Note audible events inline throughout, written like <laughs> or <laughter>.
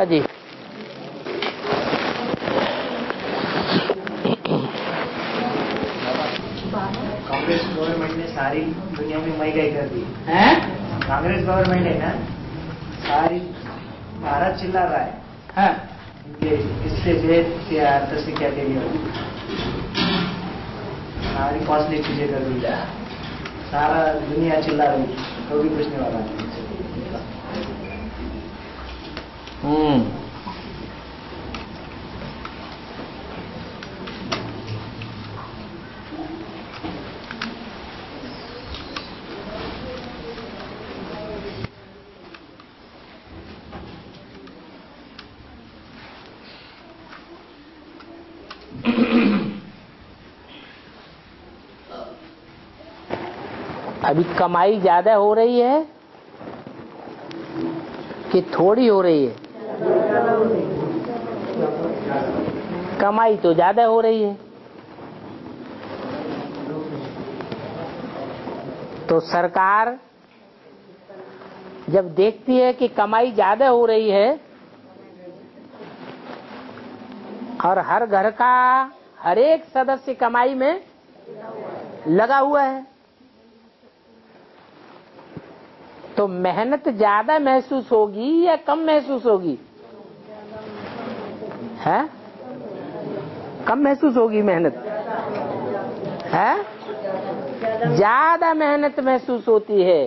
हाँ जी। कांग्रेस गवर्नमेंट ने सारी दुनिया में महँगाई कर दी। हैं? कांग्रेस गवर्नमेंट है ना? सारी भारत चिल्ला रहा है। हाँ। इससे जे क्या अर्थ से क्या सारी कॉस्टली चीज़ें कर दी। सारा दुनिया चिल्ला रही तो भी कुछ नहीं वाला हम्म। अभी कमाई ज़्यादा हो रही है कि थोड़ी हो रही है? कमाई तो ज़्यादा हो रही है। तो सरकार जब देखती है कि कमाई ज़्यादा हो रही है और हर घर का हर एक सदस्य कमाई में लगा हुआ है तो मेहनत ज़्यादा महसूस होगी या कम महसूस होगी? है? कम महसूस होगी मेहनत। है? ज़्यादा मेहनत महसूस होती है।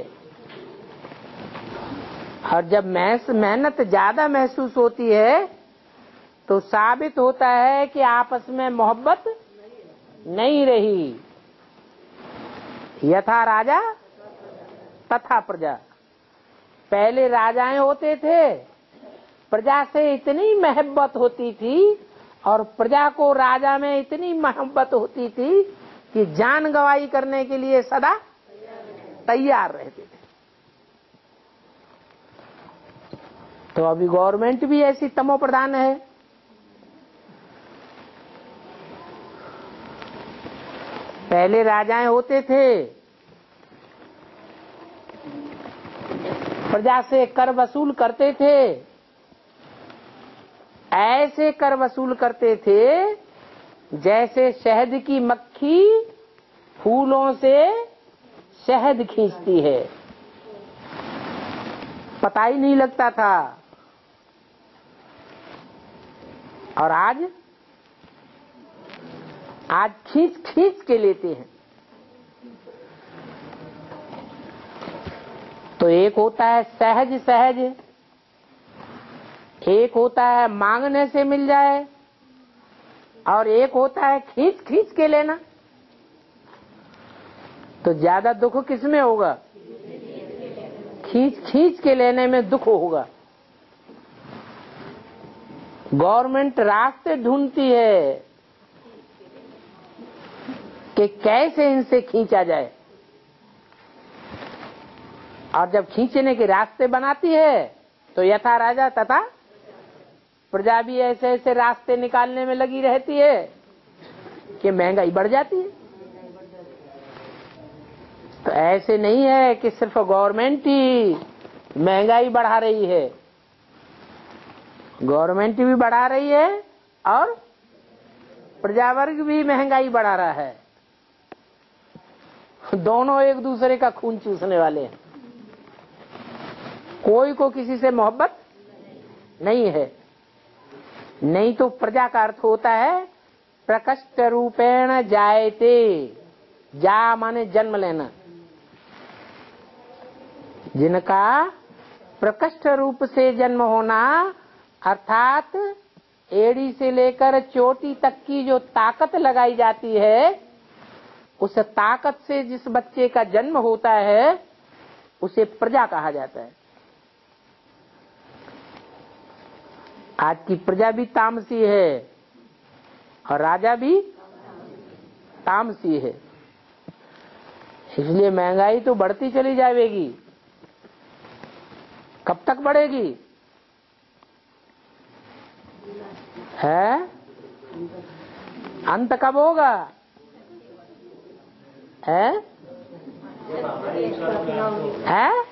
और जब मेहनत ज़्यादा महसूस होती है तो साबित होता है कि आपस में मोहब्बत नहीं रही। यथा राजा, तथा प्रजा। पहले राजाएँ होते थे प्रजा से इतनी मोहब्बत होती थी और प्रजा को राजा में इतनी मोहब्बत होती थी कि जान गवाही करने के लिए सदा तैयार रहते थे। तो अभी गवर्नमेंट भी ऐसी तमो प्रधान है। पहले राजाएँ होते थे, प्रजा से कर वसूल करते थे। ऐसे कर वसूल करते थे जैसे शहद की मक्खी फूलों से शहद खींचती है। पता ही नहीं लगता था। और आज? आज खींच खींच के लेते हैं। तो एक होता है सहज सहज। एक होता है, मांगने से मिल जाए। और एक होता है, खींच खींच के लेना। तो ज़्यादा दुख किसमें होगा? खींच खींच के लेने में दुख होगा। गवर्नमेंट रास्ते ढूंढती है कि कैसे इनसे खींचा जाए। और जब खींचने के रास्ते बनाती है तो यथा राजा तथा प्रजा भी ऐसे ऐसे रास्ते निकालने में लगी रहती है कि महँगाई बढ़ जाती है। तो ऐसे नहीं है कि सिर्फ़ गवर्नमेंट ही महँगाई बढ़ा रही है। गवर्नमेंट भी बढ़ा रही है और प्रजा वर्ग भी महँगाई बढ़ा रहा है। दोनों एक दूसरे का खून चूसने वाले हैं। कोई को किसी से मोहब्बत नहीं है। नहीं तो प्रजा का अर्थ होता है, प्रकष्ट रूपेण जायते। जा माने जन्म लेना। जिनका प्रकष्ट रूप से जन्म होना, अर्थात एड़ी से लेकर चोटी तक की जो ताकत लगाई जाती है, उस ताकत से जिस बच्चे का जन्म होता है, उसे प्रजा कहा जाता है। आज की प्रजा भी तामसी है और राजा भी तामसी है। इसलिए महँगाई तो बढ़ती चली जाएगी। कब तक बढ़ेगी? है? अंत कब होगा? है? है?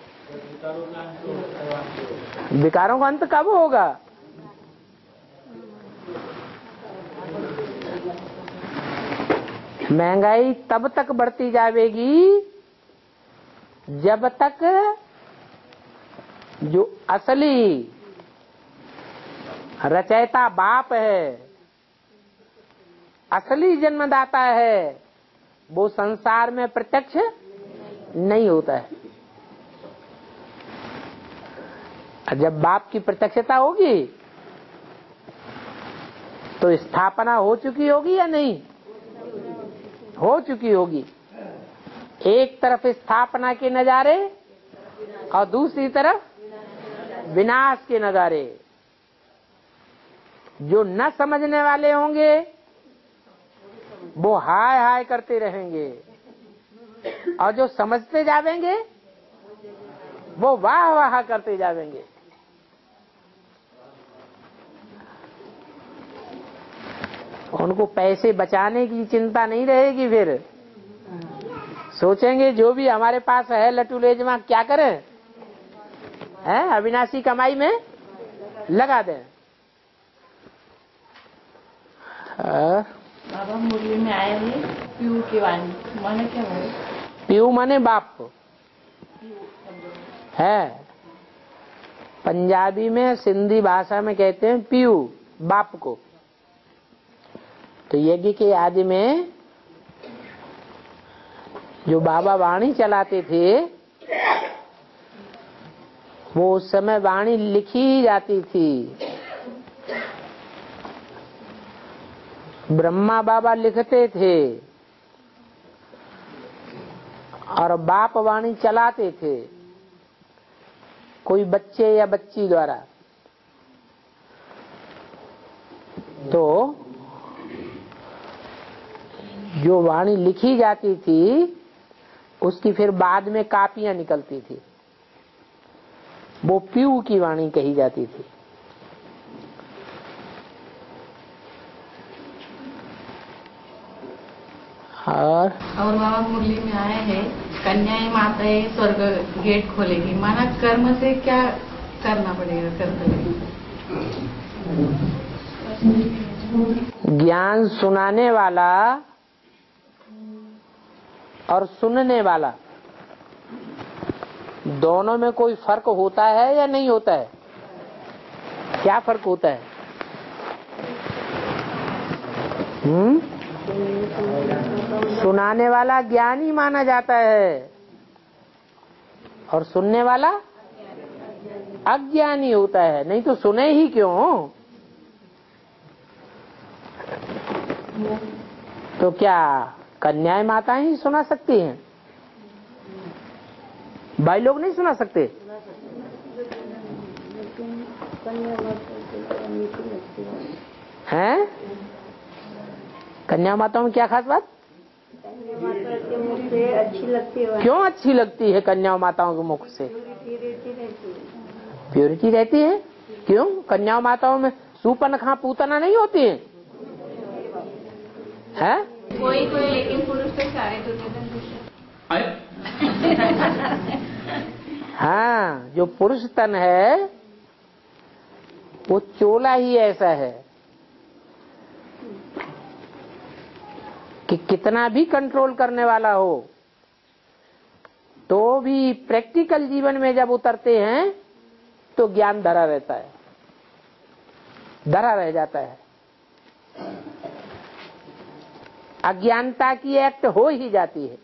विकारों का अंत कब होगा? महँगाई तब तक बढ़ती जाएगी जब तक जो असली रचयिता बाप है, असली जन्मदाता है, वो संसार में प्रत्यक्ष नहीं होता है। जब बाप की प्रत्यक्षता होगी तो स्थापना हो चुकी होगी या नहीं? हो चुकी होगी। एक तरफ़ स्थापना के नजारे और दूसरी तरफ़ विनाश के नजारे। जो न समझने वाले होंगे, वो हाय हाय करते रहेंगे। और जो समझते जावेंगे, वो वाह वाह करते जावेंगे। उनको पैसे बचाने की चिंता नहीं रहेगी फिर। सोचेंगे जो भी हमारे पास है लटू लेजमा क्या करें? है? अविनाशी कमाई में लगा दें। बाबा मुरली में आए हैं पीयू की वाणी। माने क्या है पीयू माने बाप। है। पंजाबी में सिंधी भाषा में कहते हैं पीयू बाप को। तो यज्ञ के आदि में जो बाबा वाणी चलाते थे, वो उस समय वाणी लिखी जाती थी। ब्रह्मा बाबा लिखते थे और बाप वाणी चलाते थे, कोई बच्चे या बच्ची द्वारा। तो जो वाणी लिखी जाती थी उसकी फिर बाद में कापियाँ निकलती थी। वो पीऊ की वाणी कही जाती थी। और? और बाबा मुरली में आए हैं कन्याएँ माताएँ स्वर्ग गेट खोलेगी। माना कर्म से क्या करना पड़ेगा कर्तव्य ज्ञान सुनाने वाला और सुनने वाला। दोनों में कोई फ़र्क होता है या नहीं होता है? क्या फ़र्क होता है? हम्म? सुनाने वाला ज्ञानी माना जाता है। और सुनने वाला अज्ञानी होता है। नहीं तो सुने ही क्यों? तो क्या? कन्याएँ माताएँ ही सुना सकती हैं। भाई लोग नहीं सुना सकते? हैं? कन्या माताओं में क्या खास बात? अच्छी लगती है क्यों अच्छी लगती है कन्या माताओं के मुख से? प्योरिटी रहती है। क्यों? कन्या माताओं में सुपन खा पूतना नहीं होती है? हैं? कोई कोई लेकिन पुरुष तो सारे दुनिया <laughs> हाँ। जो पुरुष तन है वो चोला ही ऐसा है कि कितना भी कंट्रोल करने वाला हो तो भी प्रैक्टिकल जीवन में जब उतरते हैं तो ज्ञान धरा रहता है। धरा रह जाता है। अज्ञानता की एक्ट हो ही जाती है।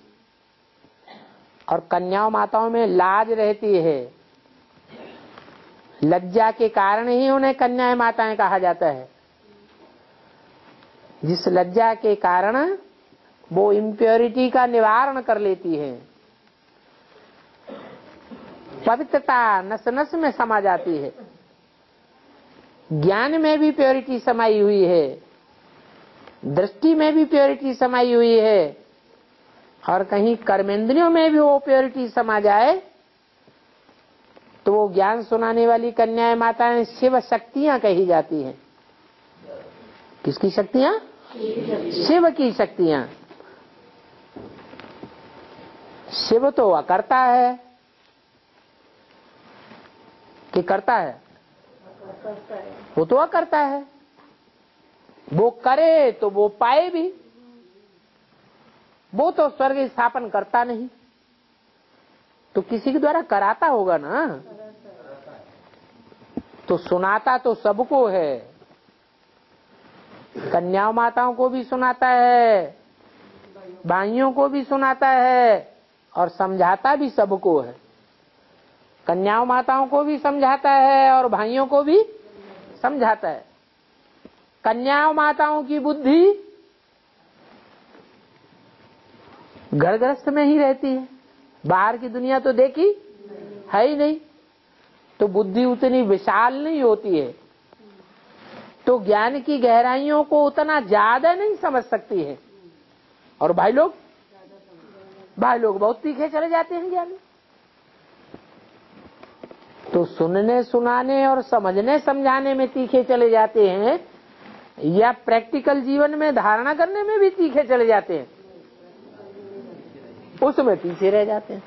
और कन्याओं माताओं में लाज रहती है। लज्जा के कारण ही उन्हें कन्याएँ माताएँ कहा जाता है। जिस लज्जा के कारण वो इम्प्योरिटी का निवारण कर लेती है। पवित्रता नस नस में समा जाती है। ज्ञान में भी प्योरिटी समाई हुई है। दृष्टि में भी प्योरिटी समाई हुई है। और कहीं कर्मेंद्रियों में भी वो प्योरिटी समा जाए तो वो ज्ञान सुनाने वाली कन्याएँ माताएँ शिव शक्तियाँ कही जाती हैं। किसकी शक्तियाँ? शिव की शक्तियाँ। शिव तो अकर्ता है। कि करता है? वो तो अकर्ता है। वो करे तो वो पाए भी। वो तो स्वर्ग स्थापन करता नहीं। तो किसी के द्वारा कराता होगा ना? तो सुनाता तो सबको है। कन्या माताओं को भी सुनाता है। भाइयों को भी सुनाता है और समझाता भी सबको है। कन्या माताओं को भी समझाता है और भाइयों को भी समझाता है। कन्या माताओं की बुद्धि घर ग्रस्त में ही रहती है। बाहर की दुनिया तो देखी है ही नहीं। तो बुद्धि उतनी विशाल नहीं होती है। तो ज्ञान की गहराइयों को उतना ज़्यादा नहीं समझ सकती है। और भाई लोग भाई लोग बहुत तीखे चले जाते हैं ज्ञान। तो सुनने सुनाने और समझने समझाने में तीखे चले जाते हैं। या प्रैक्टिकल जीवन में धारणा करने में भी तीखे चले जाते हैं। उसमें पीछे रह जाते हैं।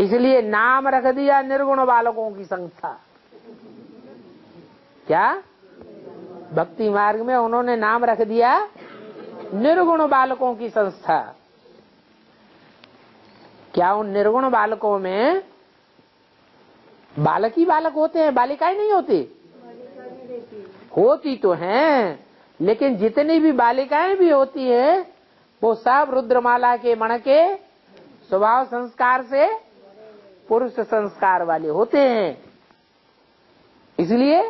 इसलिए नाम रख दिया निर्गुण बालकों की संस्था। क्या? भक्ति मार्ग में उन्होंने नाम रख दिया निर्गुण बालकों की संस्था। क्या उन निर्गुण बालकों में बालक ही बालक होते हैं? बालिकाएँ नहीं होती? होती तो हैं, लेकिन जितनी भी बालिकाएँ भी होती है, वो सब रुद्रमाला के मण के स्वभाव संस्कार से पुरुष संस्कार वाले होते हैं। इसलिए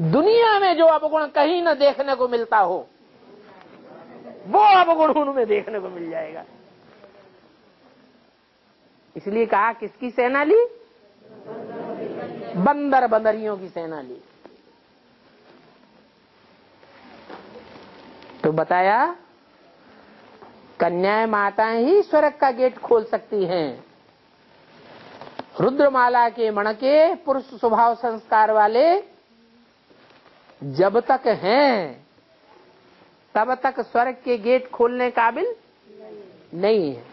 दुनिया में जो अवगुण कहीं न देखने को मिलता हो, वो अवगुण उनमें देखने को मिल जाएगा। इसलिए कहा, किसकी सेना ली? बंदर बंदरियों की सेना ली। तो बताया, कन्याएँ माताएँ ही स्वर्ग का गेट खोल सकती हैं। रुद्रमाला के मण के पुरुष स्वभाव संस्कार वाले जब तक हैं, तब तक स्वर्ग के गेट खोलने काबिल नहीं है।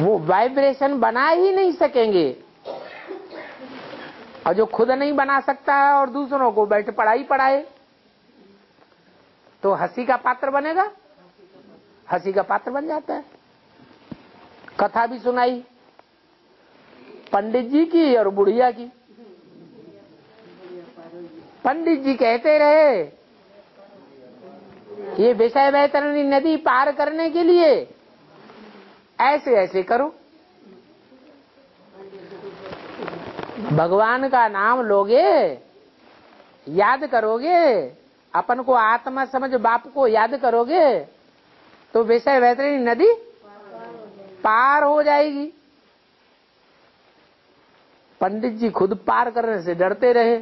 वो वाइब्रेशन बना ही नहीं सकेंगे। और जो खुद नहीं बना सकता है और दूसरों को बैठ पढ़ाई पढ़ाए तो हँसी का पात्र बनेगा? हँसी का पात्र बन जाता है। कथा भी सुनाई। पंडित जी की और बुढ़िया की। पंडित जी कहते रहे, ये विषय वैतरणी नदी पार करने के लिए ऐसे ऐसे करो। भगवान का नाम लोगे, याद करोगे अपन को आत्मा समझ बाप को याद करोगे तो विषय वैतरणी नदी पार हो जाएगी। पंडित जी खुद पार करने से डरते रहे,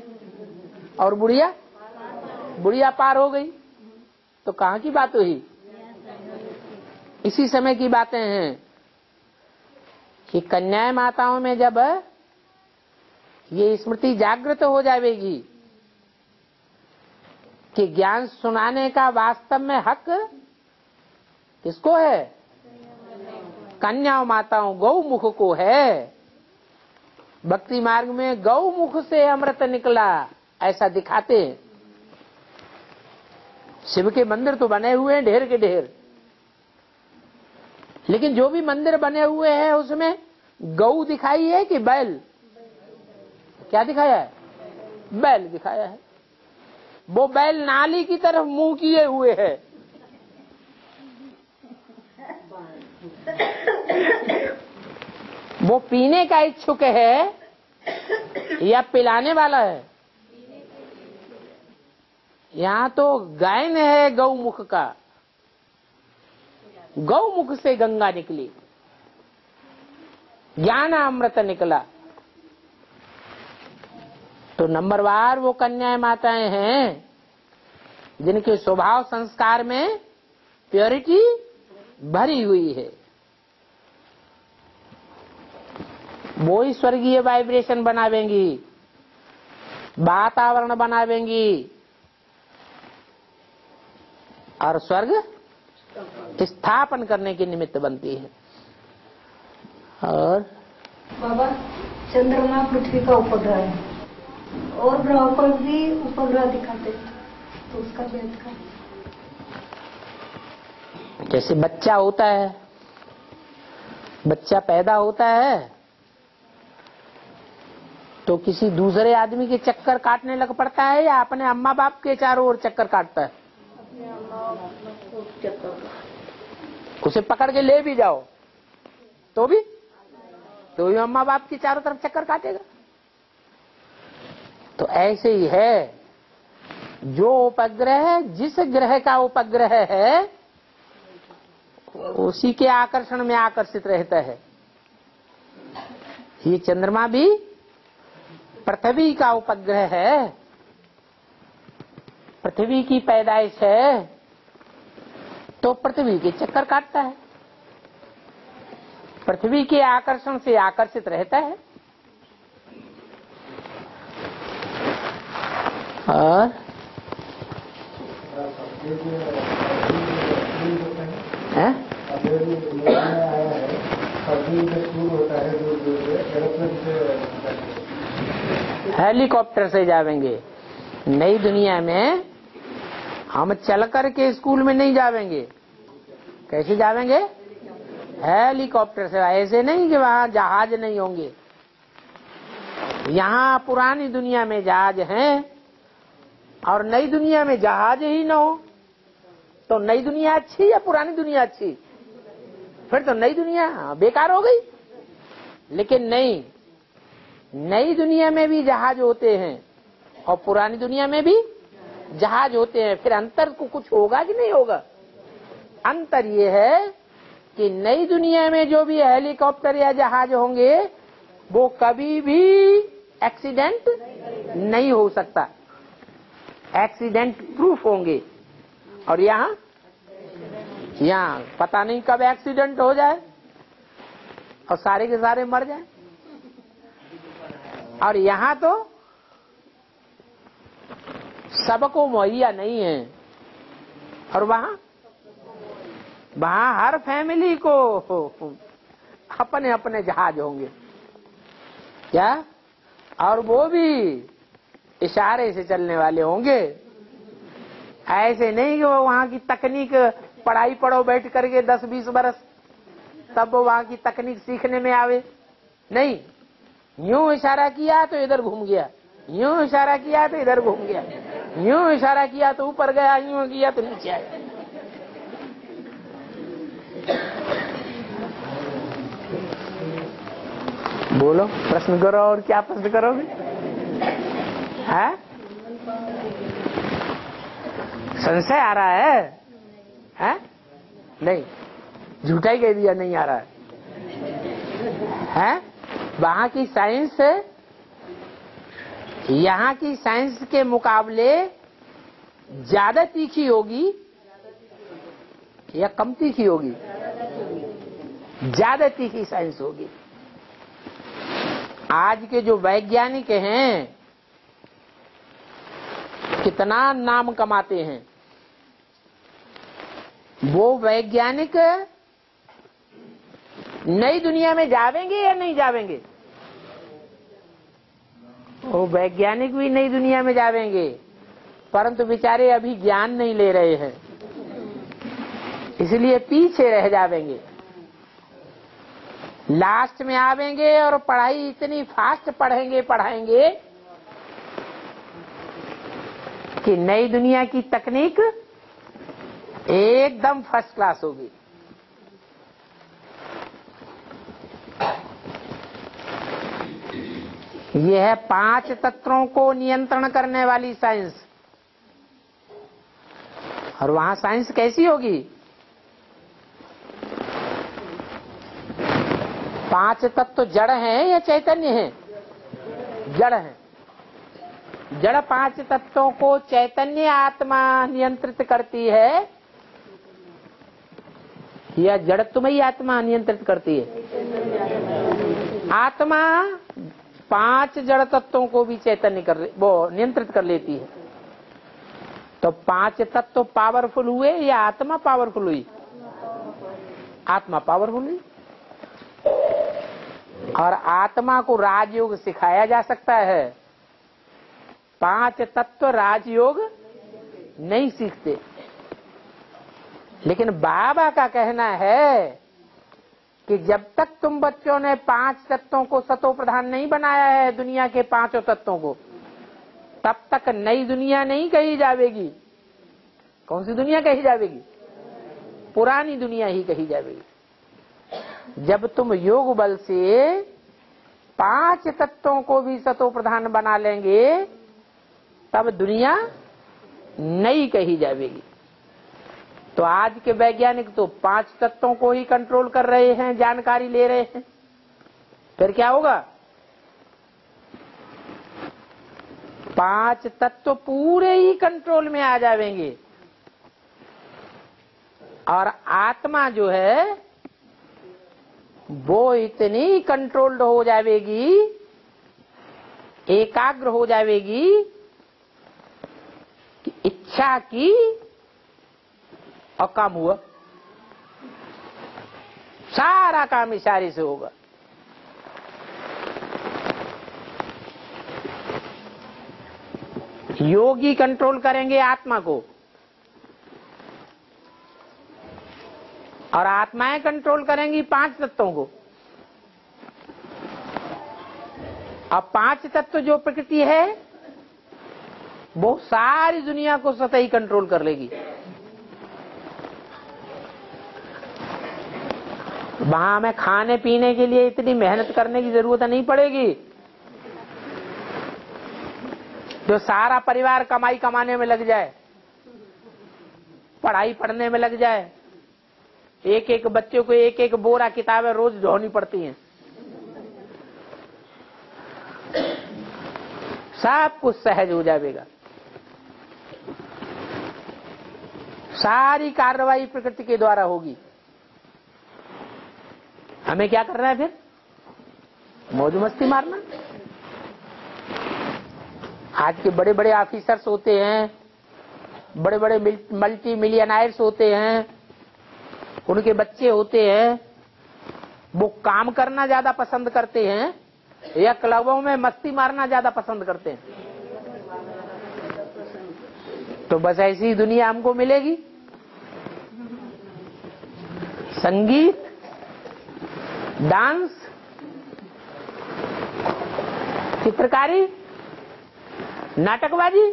और बुढ़िया? बुढ़िया पार हो गई। तो कहाँ की बात हुई? इसी समय की बातें हैं कि कन्याएँ माताओं में जब ये स्मृति जागृत हो जाएगी कि ज्ञान सुनाने का वास्तव में हक किसको है? कन्या माताओं, गौमुख को है। भक्ति मार्ग में गौमुख से अमृत निकला, ऐसा दिखाते हैं। शिव के मंदिर तो बने हुए हैं ढेर के ढेर। लेकिन जो भी मंदिर बने हुए हैं, उसमें गौ दिखाई है कि बैल? क्या दिखाया है? बैल दिखाया है। वो बैल नाली की तरफ़ मुँह किए हुए है। वो पीने का इच्छुक है या पिलाने वाला है? यहाँ तो गायन है गौमुख का। गौमुख से गंगा निकली। ज्ञान अमृत निकला। तो नंबरवार वो कन्याएँ माताएँ हैं, जिनके स्वभाव संस्कार में प्योरिटी भरी हुई है। वो ही स्वर्गीय वाइब्रेशन बनावेंगी, वातावरण बनावेंगी, और स्वर्ग स्थापन करने के निमित्त बनती है। और बाबा, चंद्रमा पृथ्वी का उपग्रह है। और ग्रहों पर भी उपग्रह दिखाते हैं तो उसका भेद का। जैसे बच्चा होता है बच्चा पैदा होता है तो किसी दूसरे आदमी के चक्कर काटने लग पड़ता है या अपने अम्मा बाप के चारों ओर चक्कर काटता है? उसे पकड़ के ले भी जाओ। तो भी? तो भी अम्मा बाप के चारों तरफ़ चक्कर काटेगा। तो ऐसे ही है। जो उपग्रह जिस ग्रह का उपग्रह है, उसी के आकर्षण में आकर्षित रहता है। ये चंद्रमा भी पृथ्वी का उपग्रह है। पृथ्वी की पैदाइश है तो पृथ्वी के चक्कर काटता है। पृथ्वी के आकर्षण से आकर्षित रहता है। और? हेलीकॉप्टर से जावेंगे। नई दुनिया में हम चल कर के स्कूल में नहीं जावेंगे। कैसे जावेंगे? हेलीकॉप्टर से। ऐसे नहीं कि वहाँ जहाज़ नहीं होंगे। यहाँ पुरानी दुनिया में जहाज़ हैं। और नई दुनिया में जहाज़ ही न हो तो नई दुनिया अच्छी या पुरानी दुनिया अच्छी? फिर तो नई दुनिया बेकार हो गई। लेकिन नहीं, नई दुनिया में भी जहाज़ होते हैं और पुरानी दुनिया में भी जहाज़ होते हैं। फिर अंतर को कुछ होगा कि नहीं होगा? अंतर ये है कि नई दुनिया में जो भी हेलीकॉप्टर या जहाज़ होंगे, वो कभी भी एक्सीडेंट नहीं हो सकता। एक्सीडेंट प्रूफ होंगे। और यहाँ? यहाँ। पता नहीं कब एक्सीडेंट हो जाए। और सारे के सारे मर जाए। और यहाँ तो सबको मुहैया नहीं है। और वहाँ? वहाँ हर फैमिली को अपने अपने जहाज़ होंगे। क्या? और वो भी इशारे से चलने वाले होंगे। ऐसे नहीं कि वो वहाँ की तकनीक, पढ़ाई पढ़ो बैठ करके दस बीस बरस, तब वो वहाँ की तकनीक सीखने में आवे। नहीं, यूँ इशारा किया तो इधर घूम गया, यूँ इशारा किया तो इधर घूम गया, यूँ इशारा किया तो ऊपर गया, यूँ किया तो नीचे आया। बोलो, प्रश्न करो और क्या प्रश्न करोगे? है? संशय आ रहा है? है? नहीं। झूठा ही कह दिया, नहीं आ रहा है। है? वहाँ की साइंस यहाँ की साइंस के मुकाबले ज़्यादा तीखी होगी या कम तीखी होगी? ज़्यादा तीखी साइंस होगी। आज के जो वैज्ञानिक हैं कितना नाम कमाते हैं? वो वैज्ञानिक नई दुनिया में जावेंगे या नहीं जावेंगे? वो वैज्ञानिक भी नई दुनिया में जावेंगे, परंतु बेचारे अभी ज्ञान नहीं ले रहे हैं। इसलिए पीछे रह जावेंगे। लास्ट में आवेंगे और पढ़ाई इतनी फास्ट पढ़ेंगे, पढ़ाएँगे कि नई दुनिया की तकनीक एकदम फ़र्स्ट क्लास होगी। यह है पाँच तत्वों को नियंत्रण करने वाली साइंस और वहाँ साइंस कैसी होगी? पाँच तत्व जड़ हैं या चैतन्य हैं? जड़ हैं। जड़ पाँच तत्वों को चैतन्य आत्मा नियंत्रित करती है, या जड़त्वमयी आत्मा नियंत्रित करती है? आत्मा पाँच जड़ तत्वों को भी चैतन्य कर, वो नियंत्रित कर लेती है। तो पाँच तत्व पावरफुल हुए या आत्मा पावरफुल हुई? आत्मा पावरफुल हुई। और आत्मा को राजयोग सिखाया जा सकता है। पाँच तत्व राजयोग नहीं सीखते। लेकिन बाबा का कहना है कि जब तक तुम बच्चों ने पाँच तत्वों को सतो प्रधान नहीं बनाया है, दुनिया के पाँचों तत्वों को, तब तक नई दुनिया नहीं कही जाएगी कौन सी दुनिया कही जाएगी पुरानी दुनिया ही कही जाएगी जब तुम योग बल से पाँच तत्वों को भी सतो प्रधान बना लेंगे तब दुनिया नई कही जाएगी। तो आज के वैज्ञानिक तो पाँच तत्वों को ही कंट्रोल कर रहे हैं, जानकारी ले रहे हैं। फिर क्या होगा? पाँच तत्व पूरे ही कंट्रोल में आ जाएँगे। और आत्मा जो है, वो इतनी कंट्रोल्ड हो जाएगी, एकाग्र हो जाएगी इच्छा की और काम हुआ। सारा काम इशारे से होगा। योगी कंट्रोल करेंगे आत्मा को। और आत्माएँ कंट्रोल करेंगी पाँच तत्वों को। अब पाँच तत्व जो प्रकृति है वो सारी दुनिया को सतही कंट्रोल कर लेगी। वहाँ हमें खाने पीने के लिए इतनी मेहनत करने की ज़रूरत नहीं पड़ेगी। जो सारा परिवार कमाई कमाने में लग जाए, पढ़ाई पढ़ने में लग जाए एक एक बच्चे को एक एक बोरा किताबें रोज ढोनी पड़ती हैं। सब कुछ सहज हो जाएगा। सारी कार्रवाई प्रकृति के द्वारा होगी। हमें क्या करना है फिर? मौज मस्ती मारना? आज के बड़े बड़े ऑफिसर्स होते हैं बड़े बड़े मल्टी मिलियनायर्स होते हैं, उनके बच्चे होते हैं, वो काम करना ज़्यादा पसंद करते हैं या क्लबों में मस्ती मारना ज़्यादा पसंद करते हैं? तो बस ऐसी दुनिया हमको मिलेगी। संगीत डांस चित्रकारी नाटकबाजी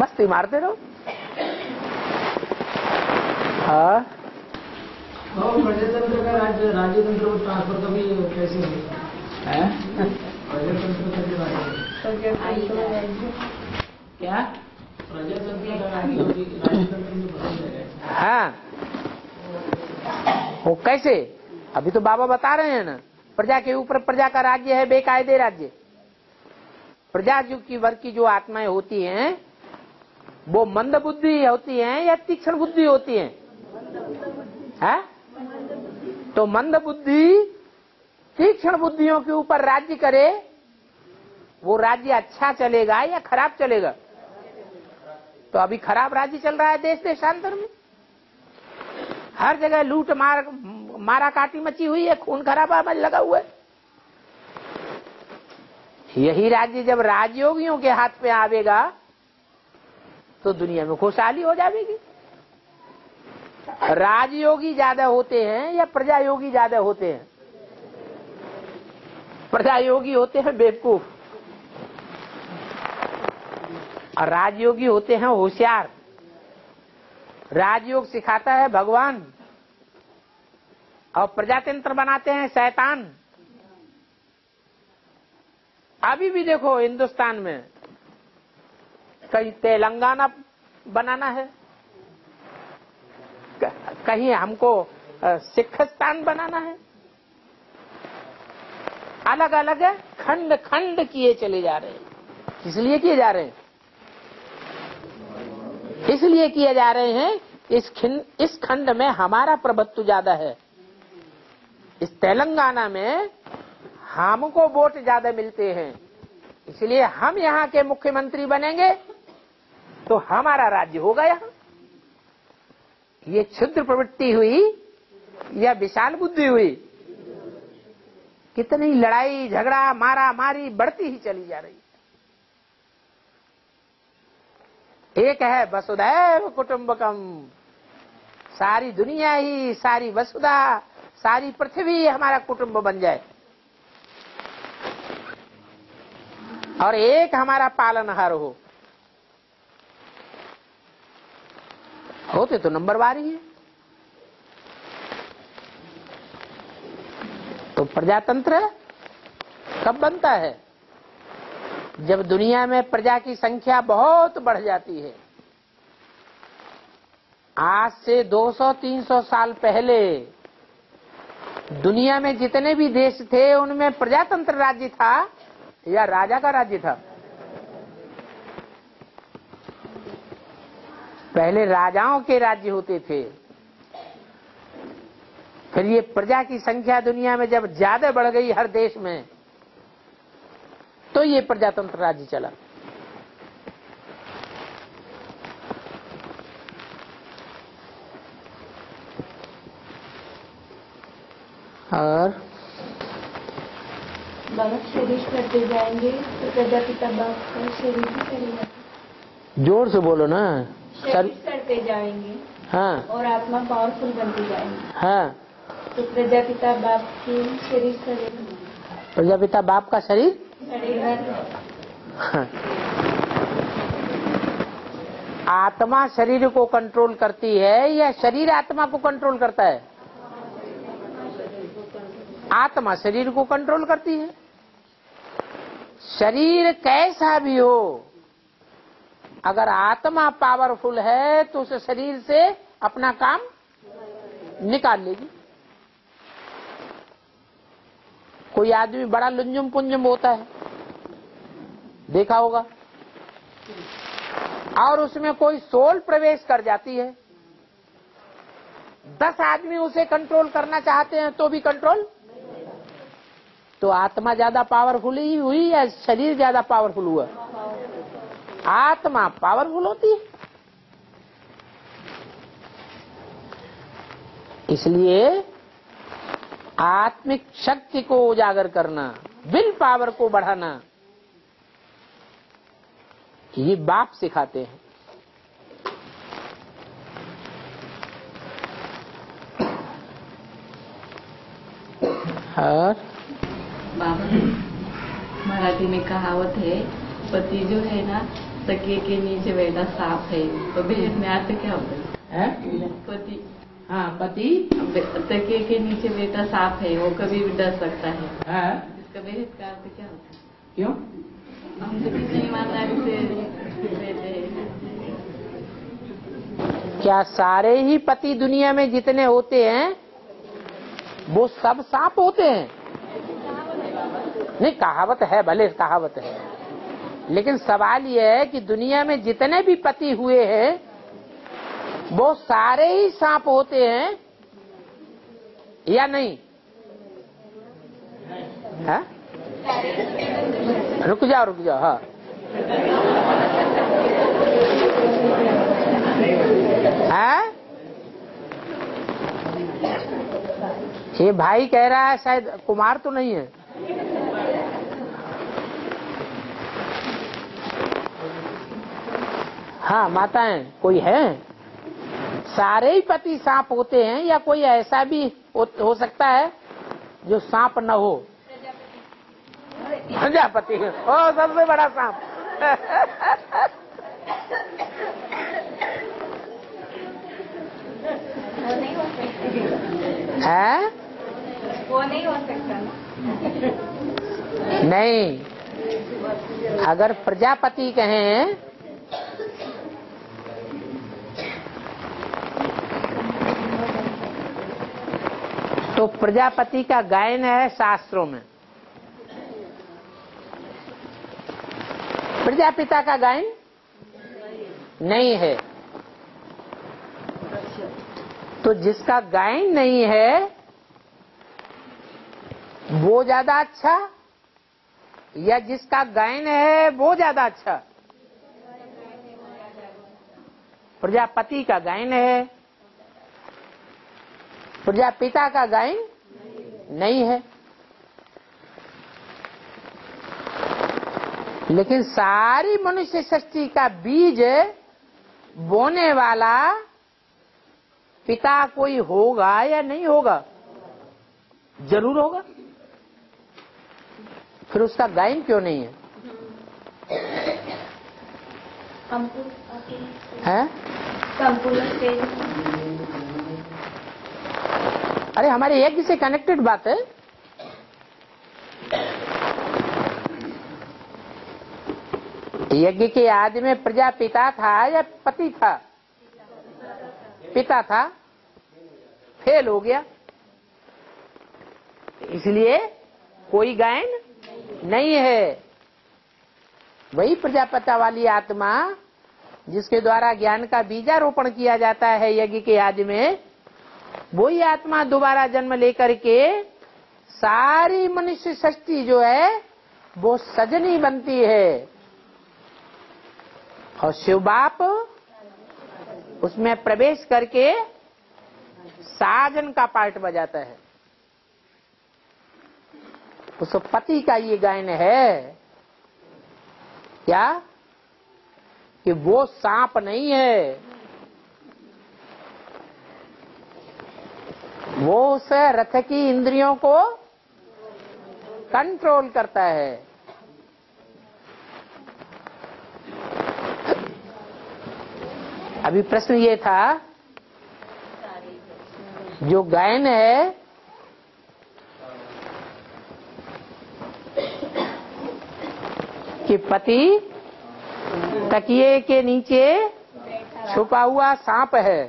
मस्ती मारते रहो। हाँ। प्रजातंत्र का राज्य राज्यतंत्र को ट्रांसफ़र का भी कैसे है? क्या? प्रजातंत्र का राज्य राज्यतंत्र में बदल जाएगा हाँ। वो कैसे? अभी तो बाबा बता रहे हैं ना, प्रजा के ऊपर प्रजा का राज्य है, बेकायदे राज्य। प्रजा जो की वर्ग की जो आत्माएँ होती हैं, वो मंद बुद्धि होती हैं या तीक्ष्ण बुद्धि होती हैं? है? तो मंद बुद्धि तीक्ष्ण बुद्धियों के ऊपर राज्य करे, वो राज्य अच्छा चलेगा या खराब चलेगा? तो अभी खराब राज्य चल रहा है देश देशांतर में। हर जगह लूट मार, मारा काटी मची हुई है, खून खराबा लगा हुआ है। यही राज्य जब राजयोगियों के हाथ में आवेगा तो दुनिया में खुशहाली हो जाएगी। राजयोगी ज़्यादा होते हैं या प्रजा योगी ज़्यादा होते हैं? प्रजा योगी होते हैं बेवकूफ़। और राजयोगी होते हैं होशियार। राजयोग सिखाता है भगवान। और प्रजातंत्र बनाते हैं शैतान। अभी भी देखो हिंदुस्तान में कहीं तेलंगाना बनाना है। कहीं हमको सिखस्तान बनाना है। अलग अलग खंड खंड किए चले जा रहे हैं। इसलिए किए जा रहे हैं? इसलिए किए जा रहे हैं, इस इस खंड में हमारा प्रभुत्व ज़्यादा है। इस तेलंगाना में हमको वोट ज़्यादा मिलते हैं। इसलिए हम यहाँ के मुख्यमंत्री बनेंगे तो हमारा राज्य होगा यहाँ। ये क्षुद्र प्रवृत्ति हुई, या विशाल बुद्धि हुई, कितनी लड़ाई, झगड़ा मारा मारी बढ़ती ही चली जा रही एक है वसुदैव कुटुंबकम। सारी दुनिया ही, सारी वसुधा, सारी पृथ्वी हमारा कुटुंब बन जाए। और एक हमारा पालनहार हो। होते तो नंबरवार ही है। तो प्रजातंत्र कब बनता है? जब दुनिया में प्रजा की संख्या बहुत बढ़ जाती है, आज से 200-300 साल पहले दुनिया में जितने भी देश थे, उनमें प्रजातंत्र राज्य था या राजा का राज्य था? पहले राजाओं के राज्य होते थे, फिर ये प्रजा की संख्या दुनिया में जब ज़्यादा बढ़ गई हर देश में तो ये प्रजातंत्र राज्य चला। और? बाबा शरीर करते जाएँगे तो प्रजापिता बाप का शरीर भी करेगा ज़ोर से बोलो ना। सर शरीर करते जाएँगे हाँ। और आत्मा पावरफुल बनती जाएँगे। हाँ। तो प्रजापिता बाप के शरीर करेगा प्रजापिता बाप का शरीर। <laughs> आत्मा शरीर को कंट्रोल करती है या शरीर आत्मा को कंट्रोल करता है? आत्मा शरीर को कंट्रोल करती है। शरीर कैसा भी हो, अगर आत्मा पावरफुल है तो उस शरीर से अपना काम निकाल लेगी। कोई आदमी बड़ा लुंजुम पुंजुम होता है। देखा होगा। और उसमें कोई सोल प्रवेश कर जाती है। दस आदमी उसे कंट्रोल करना चाहते हैं तो भी कंट्रोल तो आत्मा ज़्यादा पावरफुल ही हुई या शरीर ज़्यादा पावरफुल हुआ? आत्मा पावरफुल होती है। इसलिए आत्मिक शक्ति को उजागर करना विल पावर को बढ़ाना ये बाप सिखाते हैं। और? मराठी में कहावत है पति जो है ना तकिए के नीचे बैठा सांप है। तो बेहद में अर्थ क्या होता है? पति। हाँ पति। तकिए के नीचे बैठा सांप है वो कभी भी डर सकता है। हाँ। इसका बेहद का अर्थ क्या होता है? क्यों? क्या सारे ही पति दुनिया में जितने होते हैं, वो सब सांप होते हैं? नहीं, कहावत है, भले कहावत है। लेकिन सवाल यह है कि दुनिया में जितने भी पति हुए हैं, वो सारे ही सांप होते हैं या नहीं? है? रुक जाओ रुक जाओ हाँ। है? ये भाई कह रहा है शायद कुमार तो नहीं है। हाँ माताएँ कोई है? सारे ही पति सांप होते हैं या कोई ऐसा भी हो, हो सकता है जो सांप न हो? प्रजापति ओ, सबसे बड़ा सांप। है? वो नहीं हो सकता नहीं। अगर प्रजापति कहें तो प्रजापति का गायन है शास्त्रों में। प्रजापिता का गायन नहीं है। तो जिसका गायन नहीं है, वो ज़्यादा अच्छा? या जिसका गायन है, वो ज़्यादा अच्छा? प्रजापति का गायन है। प्रजापिता का गायन नहीं है। लेकिन सारी मनुष्य शक्ति का बीज बोने वाला पिता कोई होगा या नहीं होगा? ज़रूर होगा। फिर उसका गायन क्यों नहीं है? है? अरे हमारे यज्ञ से कनेक्टेड बात है। यज्ञ के आदि में प्रजा पिता था या पति था? पिता था। फेल हो गया। इसलिए कोई गायन नहीं है। वही प्रजापता वाली आत्मा जिसके द्वारा ज्ञान का बीजारोपण किया जाता है यज्ञ के आदि में, वही आत्मा दोबारा जन्म लेकर के सारी मनुष्य सृष्टि जो है, वो सजनी बनती है। और शिव बाप उसमें प्रवेश करके साजन का पार्ट बजाता है। उस पति का ये गायन है, क्या? कि वो सांप नहीं है। वो उस रथ की इंद्रियों को कंट्रोल करता है। अभी प्रश्न ये था जो गायन है, कि पति तकिए के नीचे छुपा हुआ सांप है।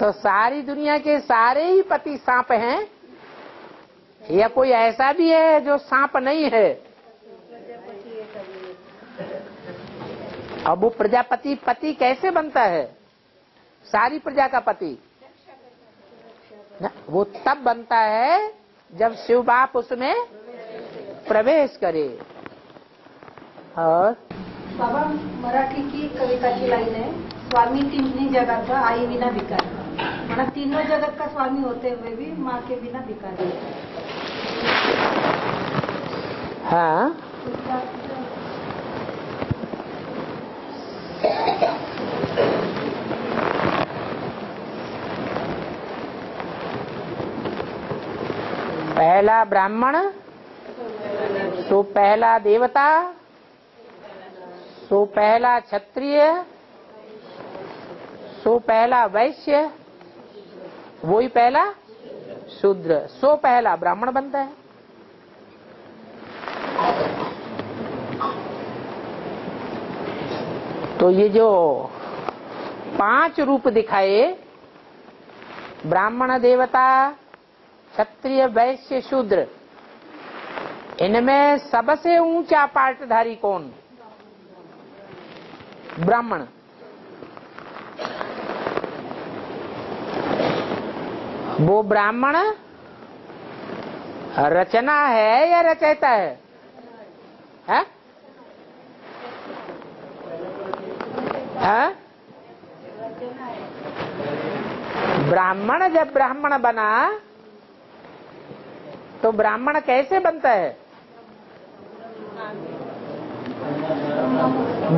तो सारी दुनिया के सारे ही पति सांप हैं, या कोई ऐसा भी है जो सांप नहीं है? अब वो प्रजापति पति कैसे बनता है? सारी प्रजा का पति। वो तब बनता है जब शिव बाप उसमें प्रवेश करे। और? बाबा मराठी की कविताची लाईन आहे स्वामी तिन्ही का आई बिना भिकार. म्हणा तीनों जगत का स्वामी होते हुए भी माँ के बिना भिकार. हाँ उसका पहला ब्राह्मण, सो पहला देवता, सो पहला क्षत्रिय, सो पहला वैश्य वो ही पहला शूद्र। सो पहला ब्राह्मण बनता है। तो ये जो पाँच रूप दिखाए, ब्राह्मण देवता, क्षत्रिय, वैश्य, शूद्र, इनमें सबसे ऊँचा पार्टधारी कौन? ब्राह्मण। वो ब्राह्मण रचना है या रचयिता है? हैं? ब्राह्मण जब ब्राह्मण बना तो ब्राह्मण कैसे बनता है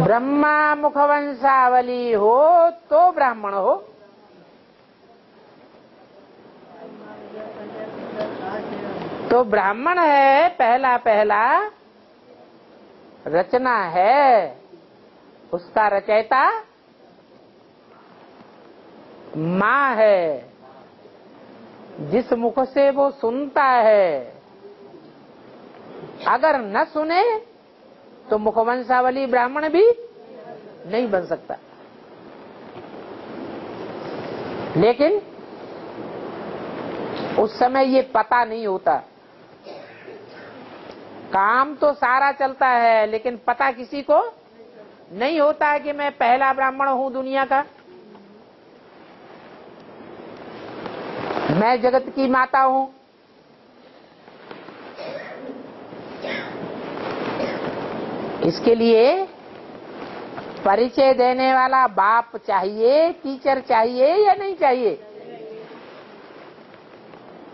ब्रह्मा मुखवंशावली हो तो ब्राह्मण हो तो ब्राह्मण है पहला पहला रचना है उसका रचयिता माँ है। जिस मुख से वो सुनता है, अगर न सुने तो मुखवंशावली ब्राह्मण भी नहीं बन सकता। लेकिन उस समय ये पता नहीं होता। काम तो सारा चलता है, लेकिन पता किसी को नहीं होता है कि मैं पहला ब्राह्मण हूँ दुनिया का। मैं जगत की माता हूँ। इसके लिए परिचय देने वाला बाप चाहिए टीचर चाहिए या नहीं चाहिए?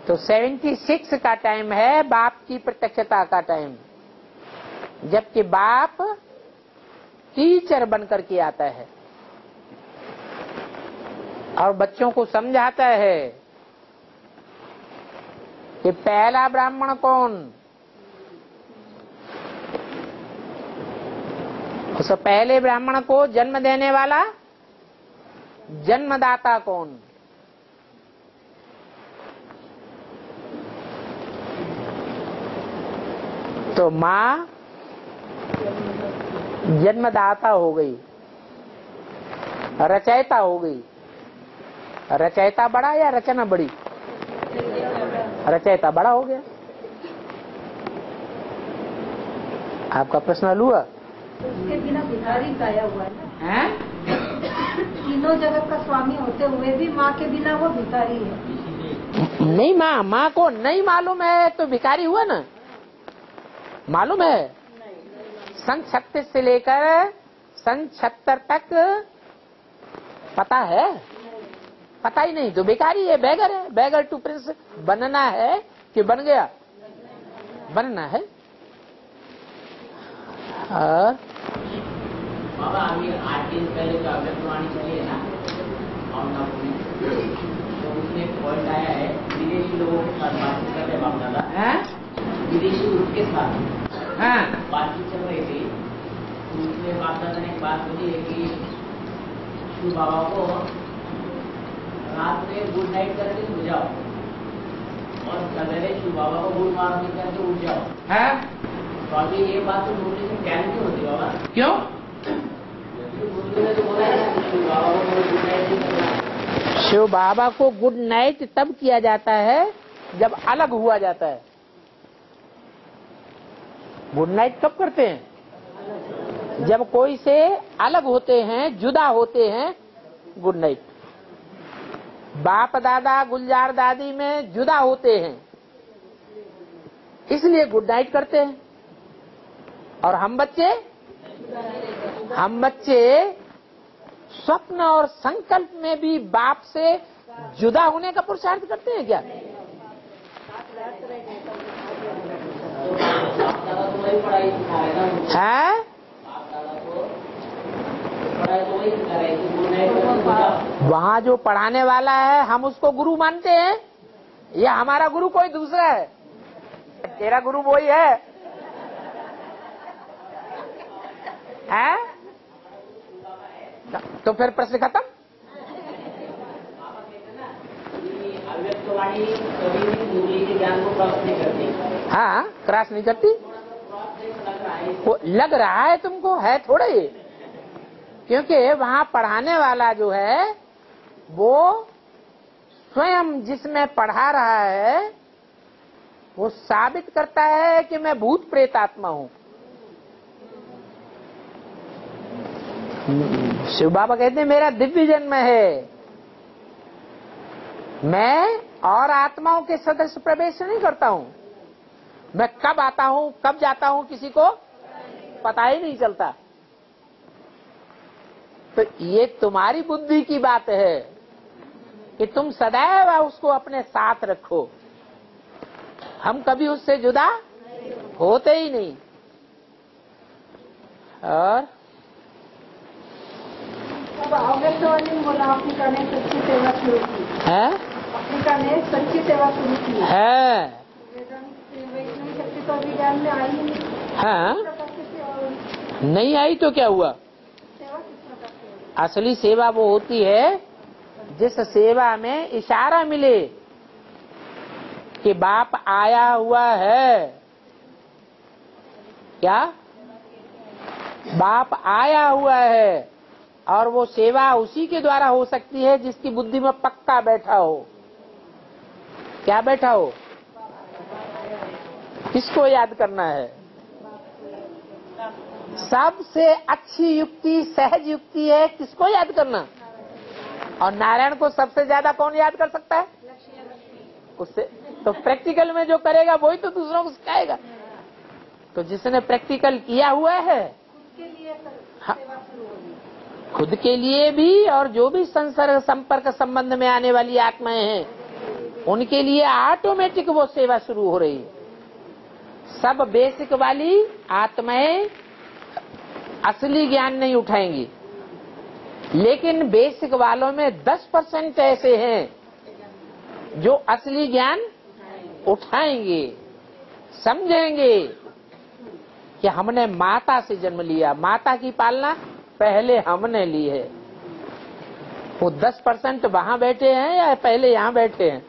तो 76 का टाइम है, बाप की प्रत्यक्षता का टाइम जबकि बाप टीचर बनकर के आता है। और बच्चों को समझाता है कि पहला ब्राह्मण कौन? उस पहले ब्राह्मण को जन्म देने वाला जन्मदाता कौन? तो माँ जन्मदाता हो गई रचयिता हो गई। रचयिता बड़ा या रचना बड़ी? रचयिता बड़ा हो गया। आपका प्रश्न हल हुआ? उसके बिना भिखारी गाया हुआ है ना? हैं? तीनों जगत का स्वामी होते हुए भी माँ के बिना वो भिखारी है। नहीं माँ माँ को नहीं मालूम है तो भिखारी हुआ ना? मालूम है? सन छत्तीस से लेकर सन छहत्तर तक। पता है? पता ही नहीं तो बेकारी है बैगर है। बैगर टू प्रिंस बनना है कि बन गया? बनना है। और बाबा अभी आठ दिन पहले जो आकाशवाणी चली है ना? तो उसमें पॉइंट आया है विदेशी लोगों के साथ बातचीत कर रहे दादा। हैं? विदेशी उनके साथ? हाँ। बातचीत चल रही थी। तो उसमें बाप दादा ने एक बात बोली है कि शिव बाबा को रात में गुड नाइट करके सो जाओ। और सवेरे शिव बाबा को गुड मॉर्निंग करके उठ जाओ। है। तो अभी ये बात तो बोलने से क्या नहीं होती बाबा? क्यों? तो है शिव बाबा को गुड नाइट तब किया जाता है जब अलग हुआ जाता है। गुड नाइट कब करते हैं। जब कोई से अलग होते हैं, जुदा होते हैं, गुड नाइट। बाप दादा, गुलजार दादी में जुदा होते हैं। इसलिए गुड नाइट करते हैं। और हम बच्चे? हम बच्चे स्वप्न और संकल्प में भी बाप से जुदा होने का पुरुषार्थ करते हैं क्या? है? तो वही जो पढ़ाने वाला है, हम उसको गुरु मानते हैं? या हमारा गुरु कोई दूसरा है? तेरा गुरु वही है? है? तो फिर प्रश्न खत्म? हाँ क्रॉस नहीं करती। है वो लग रहा है तुमको? है थोड़ा ही। क्योंकि वहाँ पढ़ाने वाला जो है, वो स्वयं जिसमें पढ़ा रहा है, वो साबित करता है कि मैं भूत प्रेत आत्मा हूँ। शिव बाबा कहते हैं, मेरा दिव्य जन्म है। मैं और आत्माओं के सदस्य प्रवेश नहीं करता हूँ। मैं कब आता हूँ कब जाता हूँ किसी को पता ही नहीं चलता। तो ये तुम्हारी बुद्धि की बात है कि तुम सदैव उसको अपने साथ रखो। हम कभी उससे जुदा होते ही नहीं। और अफ्रीका ने सच्ची सेवा शुरू की। है अफ्रीका ने सच्ची सेवा शुरू की है? नहीं आई तो क्या हुआ? असली सेवा वो होती है, जिस सेवा में इशारा मिले कि बाप आया हुआ है। क्या? बाप आया हुआ है और वो सेवा उसी के द्वारा हो सकती है जिसकी बुद्धि में पक्का बैठा हो। क्या बैठा हो? किसको याद करना है? सबसे अच्छी युक्ति, सहज युक्ति है किसको याद करना? और नारायण को सबसे ज़्यादा कौन याद कर सकता है? उससे तो प्रैक्टिकल में जो करेगा, वही तो दूसरों को सिखाएगा। तो जिसने प्रैक्टिकल किया हुआ है हाँ। खुद के लिए भी और जो भी संसर्ग, संपर्क संबंध में आने वाली आत्माएँ हैं, उनके लिए ऑटोमेटिक वो सेवा शुरू हो रही है। सब बेसिक वाली आत्माएँ असली ज्ञान नहीं उठाएँगी। लेकिन बेसिक वालों में 10 परसेंट ऐसे हैं जो असली ज्ञान उठाएँगे समझेंगे कि हमने माता से जन्म लिया। माता की पालना पहले हमने ली है। वो 10 परसेंट वहाँ बैठे हैं या पहले यहाँ बैठे हैं।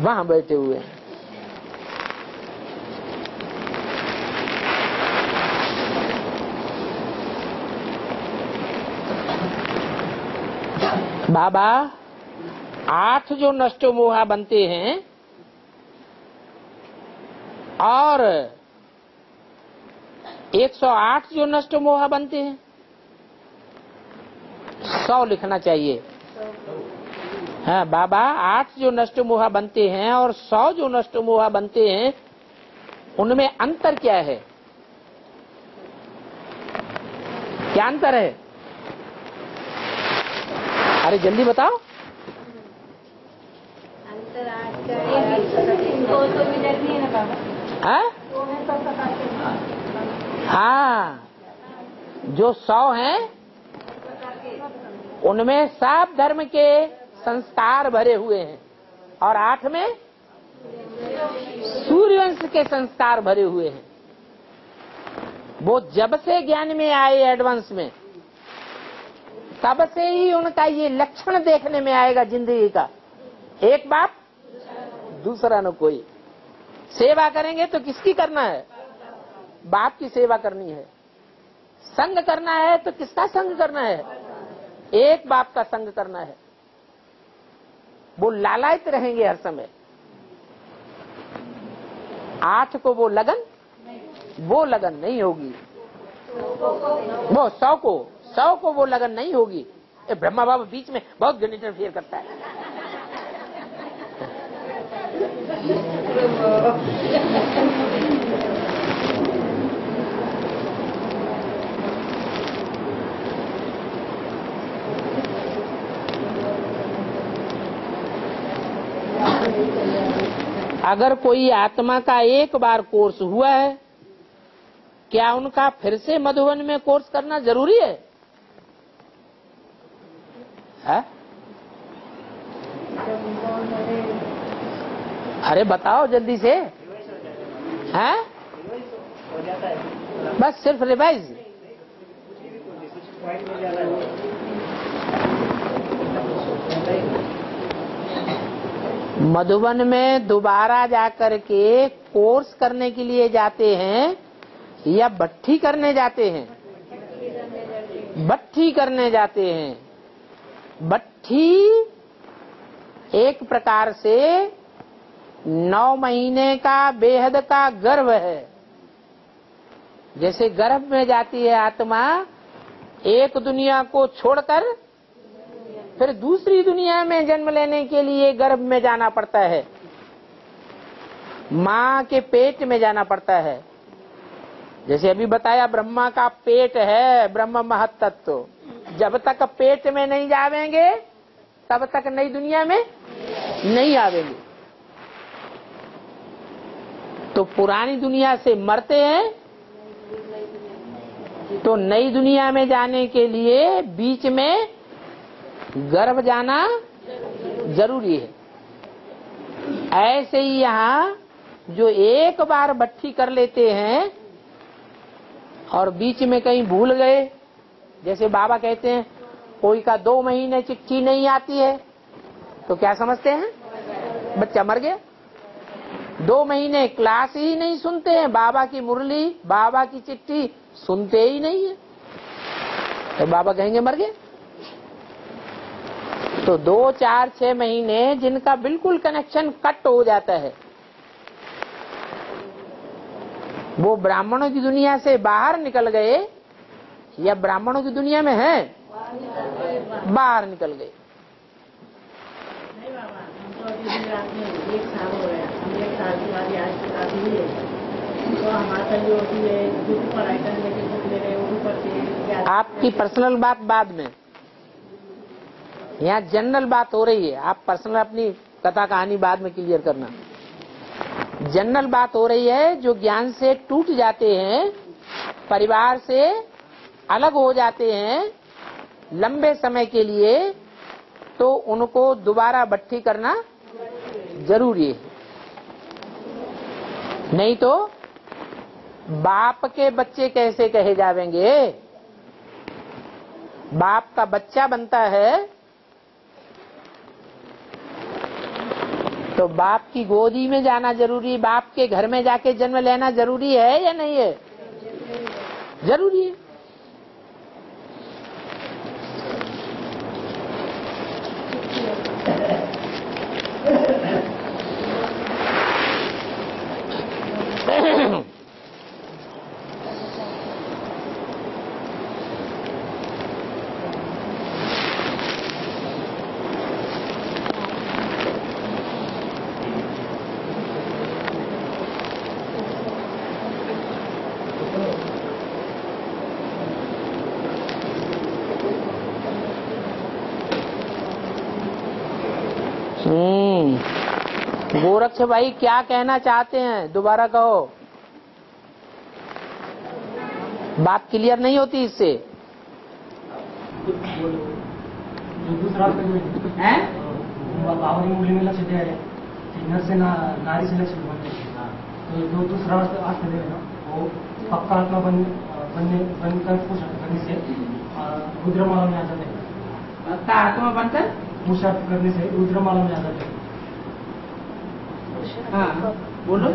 वहाँ बैठे हुए हैं। बाबा, आठ जो नष्ट मोहा बनते हैं, और 108 जो नष्ट मोहा बनते हैं, सौ लिखना चाहिए। हाँ बाबा, आठ जो नष्ट मोहा बनते हैं और सौ जो नष्ट मोहा बनते हैं, उनमें अंतर क्या है? क्या अंतर है? अरे जल्दी बताओ। है? जो सौ हैं, उनमें सब धर्म के संस्कार भरे हुए हैं और आठ में सूर्यवंश के संस्कार भरे हुए हैं। वो जब से ज्ञान में आए एडवांस में तब से ही उनका ये लक्षण देखने में आएगा ज़िंदगी का। एक बाप दूसरा न कोई। सेवा करेंगे तो किसकी करना है? बाप की सेवा करनी है। संग करना है तो किसका संग करना है? एक बाप का संग करना है। वो लालायित रहेंगे हर समय। आठ को वो लगन वो लगन नहीं होगी। वो सौ को। सौ को वो लगन नहीं होगी। ब्रह्मा बाबा बीच में बहुत इंटरफियर करता है। अगर कोई आत्मा का एक बार कोर्स हुआ है क्या उनका फिर से मधुबन में कोर्स करना ज़रूरी है, है? अरे बताओ जल्दी से हैं? बस सिर्फ़ रिवाइज मधुबन में दोबारा जाकर के कोर्स करने के लिए जाते हैं या भट्ठी करने जाते हैं भट्ठी करने जाते हैं भट्ठी एक प्रकार से नौ महीने का बेहद का गर्भ है। जैसे गर्भ में जाती है आत्मा, एक दुनिया को छोड़कर फिर दूसरी दुनिया में जन्म लेने के लिए गर्भ में जाना पड़ता है। माँ के पेट में जाना पड़ता है। जैसे अभी बताया ब्रह्मा का पेट है, ब्रह्म महतत्व। जब तक पेट में नहीं जावेंगे, तब तक नई दुनिया में नहीं आवेंगे। तो पुरानी दुनिया से मरते हैं तो नई दुनिया में जाने के लिए बीच में गर्भ जाना ज़रूरी है। ऐसे ही यहाँ जो एक बार भट्टी कर लेते हैं और बीच में कहीं भूल गए जैसे बाबा कहते हैं, कोई का दो महीने चिट्ठी नहीं आती है तो क्या समझते हैं? बच्चा मर गया। दो महीने क्लास ही नहीं सुनते हैं, बाबा की मुरली, बाबा की चिट्ठी सुनते ही नहीं है। तो बाबा कहेंगे, मर गए तो दो, चार, छह महीने जिनका बिल्कुल कनेक्शन कट हो जाता है, वो ब्राह्मणों की दुनिया से बाहर निकल गए या ब्राह्मणों की दुनिया में है? बाहर निकल गए आपकी पर्सनल बात बाद में। यहाँ जनरल बात हो रही है। आप पर्सनल अपनी कथा कहानी बाद में क्लियर करना। जनरल बात हो रही है जो ज्ञान से टूट जाते हैं, परिवार से अलग हो जाते हैं लंबे समय के लिए तो उनको दोबारा बट्ठी करना ज़रूरी है। नहीं तो बाप के बच्चे कैसे कहे जावेंगे बाप का बच्चा बनता है तो बाप की गोदी में जाना ज़रूरी, बाप के घर में जाके जन्म लेना ज़रूरी है या नहीं है? ज़रूरी है। हम्म <laughs> गोरक्ष भाई क्या कहना चाहते हैं? दोबारा कहो। बात क्लियर नहीं होती इससे। हैं? है से ना नारी से लक्ष्य बनते हैं। तो जो दूसरा अर्थ है। ना वो पक्का आत्मा बन बनने बनकर पुरुषार्थ करने से रुद्रमाला में आ जाते हैं का आत्मा बनकर पुरुषार्थ करने से रुद्रमाला में आ जाते हैं। हाँ। बोलो।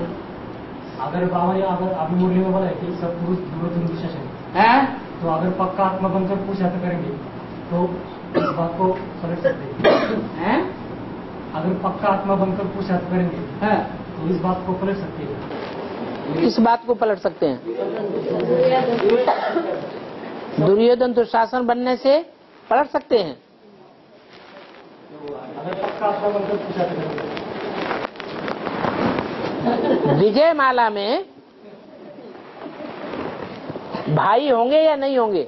अगर बाबा अगर अभी मुरली में बोला है कि सब पुरुष दूर दिशा से हैं तो अगर पक्का आत्मा बनकर पुरुषार्थ करेंगे तो इस बात को पलट सकते हैं। हैं। अगर पक्का आत्मा बनकर पुरुषार्थ करेंगे हैं। तो इस बात को पलट सकते हैं। इस बात को पलट सकते हैं? दुर्योधन दुशासन बनने से पलट सकते हैं। अगर पक्का आत्मा बनकर पुरुषार्थ करेंगे। विजय माला में भाई होंगे या नहीं होंगे?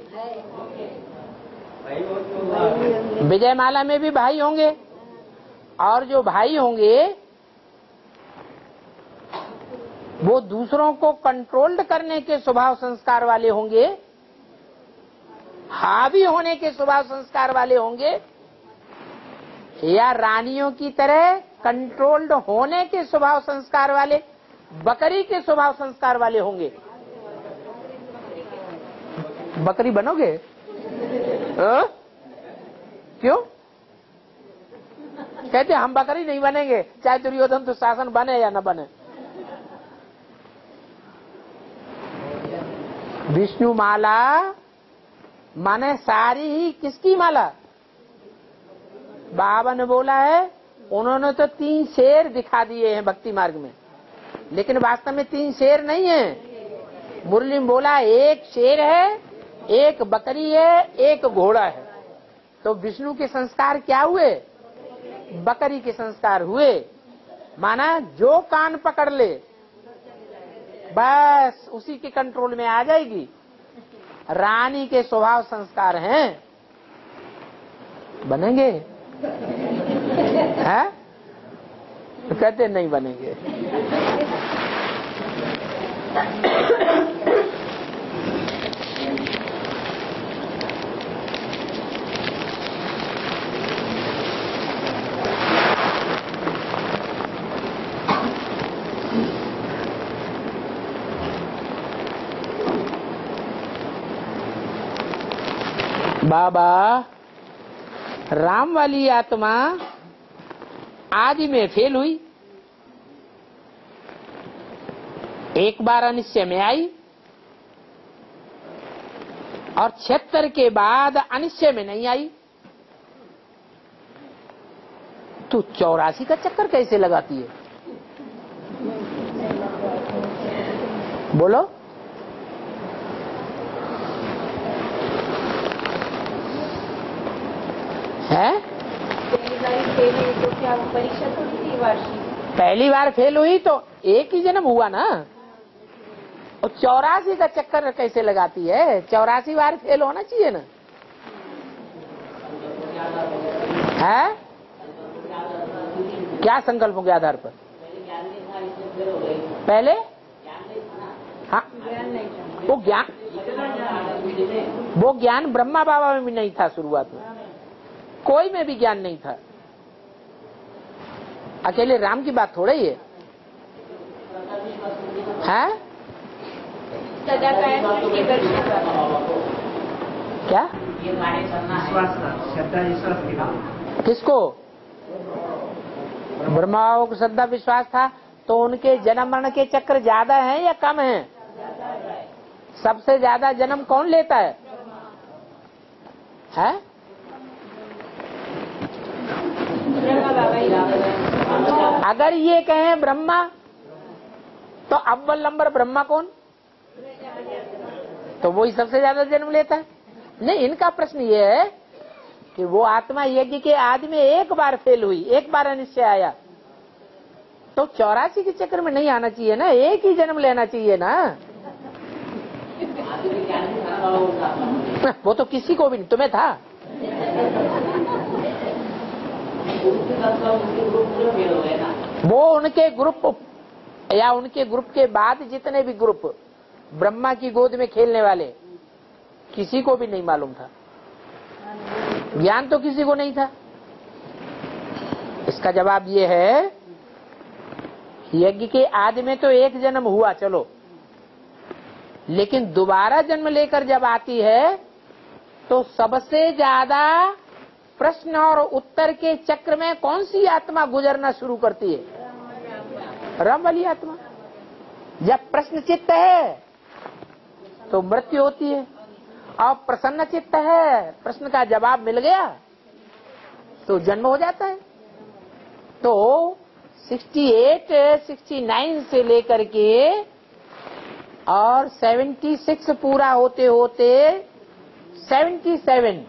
विजय माला में भी भाई होंगे। और जो भाई होंगे, वो दूसरों को कंट्रोल्ड करने के स्वभाव संस्कार वाले होंगे, हावी होने के स्वभाव संस्कार वाले होंगे या रानियों की तरह कंट्रोल्ड होने के स्वभाव संस्कार वाले, बकरी के स्वभाव संस्कार वाले होंगे। बकरी बनोगे? हाँ? क्यों? कहते हम बकरी नहीं बनेंगे, चाहे दुर्योधन तो शासन बने या न बने। विष्णु माला, माने सारी ही किसकी माला? बाबा ने बोला है, उन्होंने तो तीन शेर दिखा दिए हैं भक्ति मार्ग में। लेकिन वास्तव में तीन शेर नहीं है। मुरली में बोला, एक शेर है, एक बकरी है, एक घोड़ा है। तो विष्णु के संस्कार क्या हुए? बकरी के संस्कार हुए। माना जो कान पकड़ ले, बस उसी के कंट्रोल में आ जाएगी। रानी के स्वभाव संस्कार हैं। बनेंगे? हैं? तो कहते नहीं बनेंगे। बाबा राम वाली आत्मा आदि में फेल हुई। एक बार अनिश्चय में आई और छिहत्तर के बाद अनिश्चय में नहीं आई। तो चौरासी का चक्कर कैसे लगाती है? बोलो है पहली बारी फेल हुई तो क्या वो परीक्षा वार्षिक। पहली बार फेल हुई तो एक ही जन्म हुआ ना? और चौरासी का चक्कर कैसे लगाती है? चौरासी बार फेल होना चाहिए ना? है? क्या संकल्पों के आधार पर? पहले? हाँ। वो ज्ञान वो ज्ञान ब्रह्मा बाबा में भी नहीं था, शुरुआत में। कोई में भी ज्ञान नहीं था। अकेले राम की बात थोड़ा ही है। हैं? क्या? है। विश्वास था श्रद्धा विश्वास की था किसको? ब्रह्मा बाबा को श्रद्धा विश्वास था। तो उनके जन्म मरण के चक्र ज़्यादा हैं या कम हैं? सबसे ज़्यादा जन्म कौन लेता है? है? बाबा ही। अगर ये कहें ब्रह्मा तो अव्वल नंबर ब्रह्मा कौन? तो वही सबसे ज़्यादा जन्म लेता है। नहीं, इनका प्रश्न ये है कि वो आत्मा यज्ञ के आदि एक बार फेल हुई, एक बार अनिश्चय आया। तो चौरासी के चक्र में नहीं आना चाहिए ना, एक ही जन्म लेना चाहिए ना। <laughs> वो तो किसी को भी नहीं, तुम्हें था उसके साथ साथ उनके ग्रुप पूरे फेल हो गए ना वो उनके ग्रुप, या उनके ग्रुप के बाद जितने भी ग्रुप ब्रह्मा की गोद में खेलने वाले, किसी को भी नहीं मालूम था। ज्ञान तो किसी को नहीं था। इसका जवाब ये है, यज्ञ के आदि में तो एक जन्म हुआ, चलो। लेकिन दोबारा जन्म लेकर जब आती है तो सबसे ज़्यादा प्रश्न और उत्तर के चक्र में कौन सी आत्मा गुजरना शुरू करती है? राम वाली आत्मा। जब प्रश्न चित्त है तो मृत्यु होती है। और प्रसन्न चित्त है प्रश्न का जवाब मिल गया तो जन्म हो जाता है। तो 68, 69 से लेकर के और 76 पूरा होते होते 77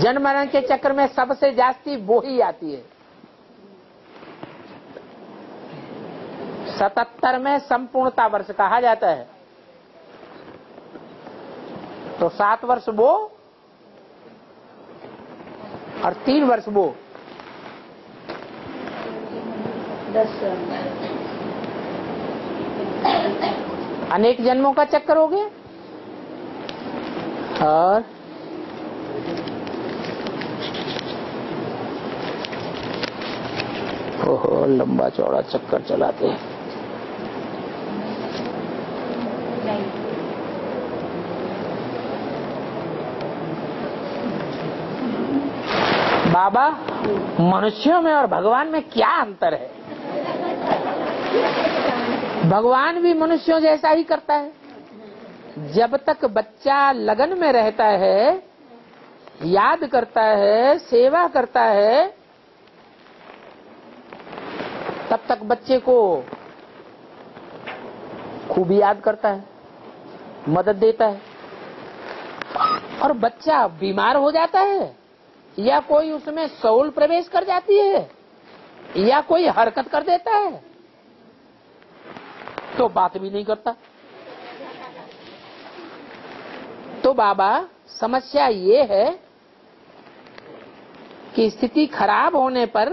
जन्म मरण के चक्र में सबसे जास्ती वो ही आती है। सतहत्तर में संपूर्णता वर्ष कहा जाता है। तो सात वर्ष वो और तीन वर्ष वो। दस अनेक जन्मों का चक्कर हो गया। और ओहो, लंबा चौड़ा चक्कर चलाते हैं। बाबा, मनुष्यों में और भगवान में क्या अंतर है? भगवान भी मनुष्यों जैसा ही करता है। जब तक बच्चा लगन में रहता है, याद करता है, सेवा करता है तब तक बच्चे को खूब याद करता है, मदद देता है। और बच्चा बीमार हो जाता है, या कोई उसमें सौल प्रवेश कर जाती है, या कोई हरकत कर देता है तो बात भी नहीं करता। तो बाबा, समस्या ये है कि स्थिति खराब होने पर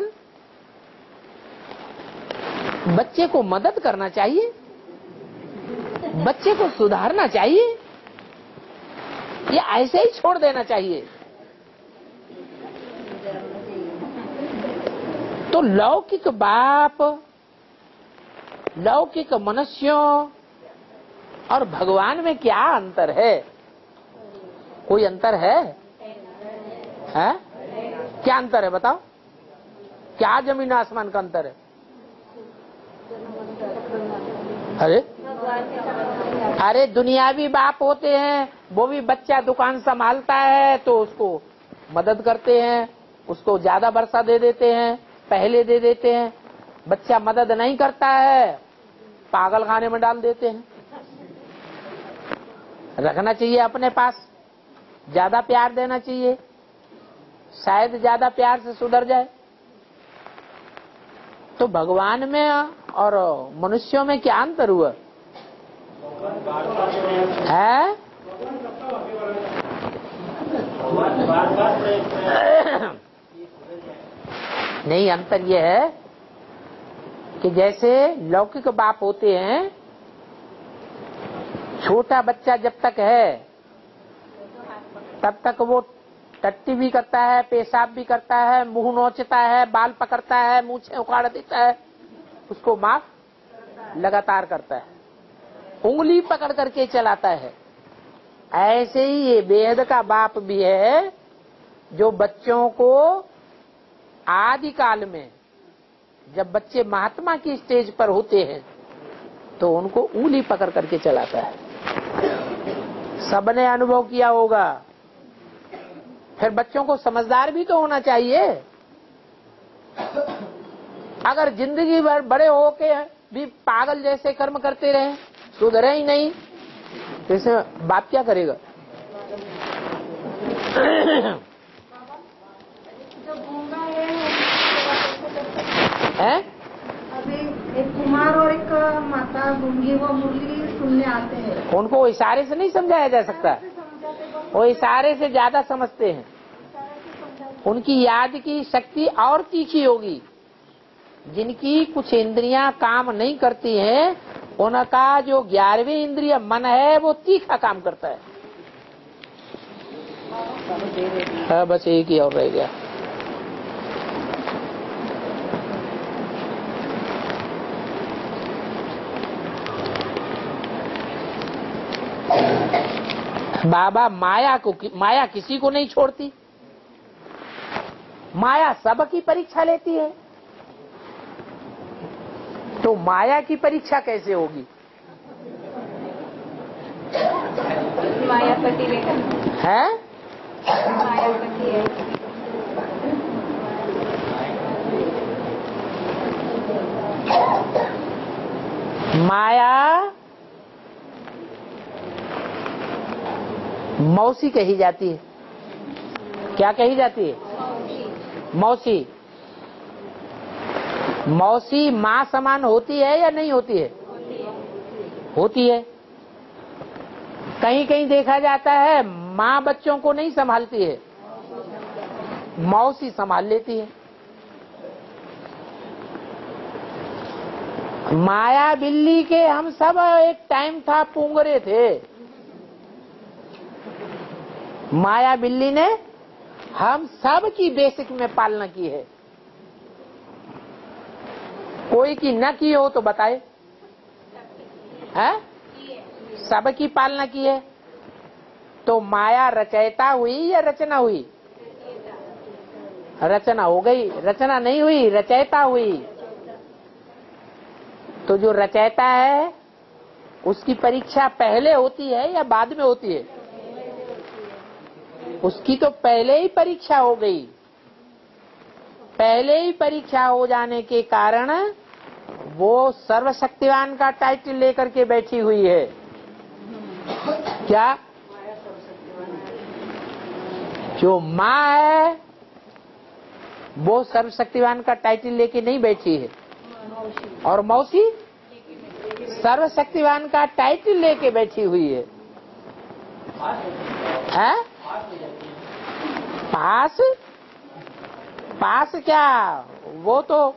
बच्चे को मदद करना चाहिए। बच्चे को सुधारना चाहिए। या ऐसे ही छोड़ देना चाहिए। तो लौकिक बाप, लौकिक मनुष्यों और भगवान में क्या अंतर है? कोई अंतर है? है? क्या अंतर है बताओ? क्या ज़मीन आसमान का अंतर है? अरे? अरे दुनियावी बाप होते हैं, वो भी बच्चा दुकान संभालता है तो उसको मदद करते हैं, उसको ज़्यादा वर्षा दे देते हैं, पहले दे देते हैं। बच्चा मदद नहीं करता है, पागल खाने में डाल देते हैं। रखना चाहिए अपने पास, ज़्यादा प्यार देना चाहिए, शायद ज़्यादा प्यार से सुधर जाए। तो भगवान में और मनुष्यों में क्या अंतर हुआ? है? नहीं, अंतर यह है कि जैसे लौकिक बाप होते हैं, छोटा बच्चा जब तक है, तब तक वो टट्टी भी करता है, पेशाब भी करता है, मुँह नोचता है, बाल पकड़ता है, मुँह उखाड़ देता है। उसको माफ़ लगातार करता है। उंगली पकड़ करके चलाता है। ऐसे ही ये वेद का बाप भी है, जो बच्चों को आदि काल में जब बच्चे महात्मा की स्टेज पर होते हैं तो उनको उंगली पकड़ करके चलाता है। सबने अनुभव किया होगा। फिर बच्चों को समझदार भी तो होना चाहिए। अगर ज़िंदगी भर बड़े होके भी पागल जैसे कर्म करते रहे सुधरे ही नहीं। तो इसे बाप क्या करेगा? है? एक कुमार और एक माता गूँगी वो मुरली सुनने आते हैं। उनको इशारे से नहीं समझाया जा सकता। बहुत वो इशारे से ज़्यादा समझते हैं। उनकी याद की शक्ति और तीखी होगी। जिनकी कुछ इंद्रियाँ काम नहीं करती हैं, उनका जो ग्यारहवीं इंद्रिय मन है, वो तीखा काम करता है। हाँ बस एक ही और रह गया। बाबा माया को माया किसी को नहीं छोड़ती। माया सबकी परीक्षा लेती है। तो माया की परीक्षा कैसे होगी? मायापति है? मायापति है। माया? मौसी कही जाती है। क्या कही जाती है? मौसी। मौसी माँ समान होती है या नहीं होती है? होती है। कहीं कहीं देखा जाता है, माँ बच्चों को नहीं संभालती है। मौसी संभाल लेती है। माया बिल्ली के हम सब एक टाइम था पुंगरे थे। माया बिल्ली ने हम सब की बेसिक में पालना की है। कोई की न की हो तो बताए। है? सब की पालना की है। तो माया रचयता हुई या रचना हुई? रचना हो गई। रचना नहीं हुई, रचयता हुई। तो जो रचयता है, उसकी परीक्षा पहले होती है या बाद में होती है? उसकी तो पहले ही परीक्षा हो गई। पहले ही परीक्षा हो जाने के कारण वो सर्वशक्तिवान का टाइटल लेकर के बैठी हुई है। क्या? जो माँ है, वो सर्वशक्तिवान का टाइटल लेके नहीं बैठी है। और मौसी? सर्वशक्तिवान का टाइटल लेके बैठी हुई है। हैं? पास? पास क्या? वो तो